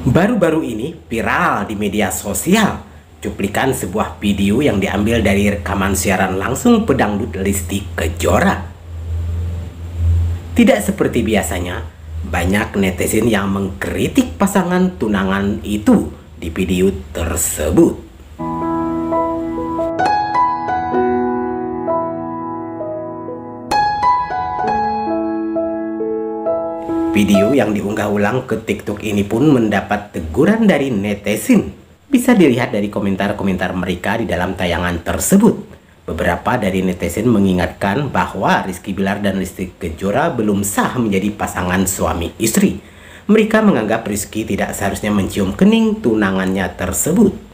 Baru-baru ini viral di media sosial cuplikan sebuah video yang diambil dari rekaman siaran langsung pedangdut Listi Kejora. Tidak seperti biasanya, banyak netizen yang mengkritik pasangan tunangan itu di video tersebut. Video yang diunggah ulang ke TikTok ini pun mendapat teguran dari netizen. Bisa dilihat dari komentar-komentar mereka di dalam tayangan tersebut. Beberapa dari netizen mengingatkan bahwa Rizky Bilar dan Lesti Kejora belum sah menjadi pasangan suami istri. Mereka menganggap Rizky tidak seharusnya mencium kening tunangannya tersebut.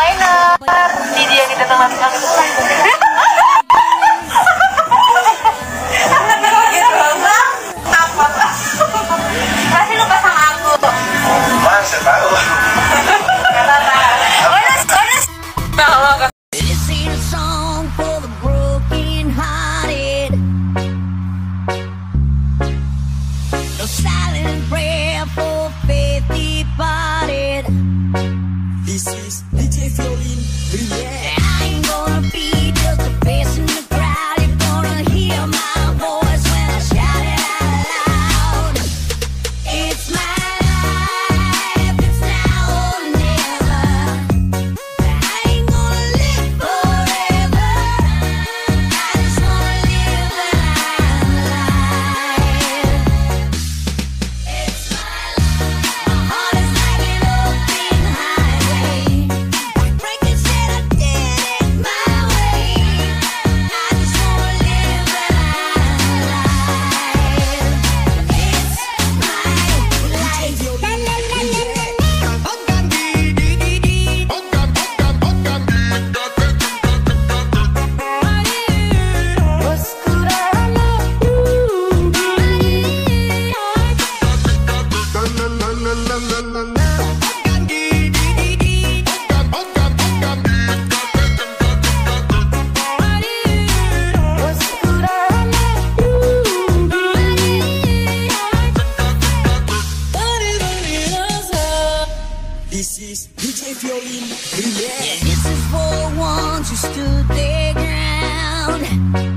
Eyeliner di dia kita teman DJ Fiorino, remix. It's for ones who stood their ground.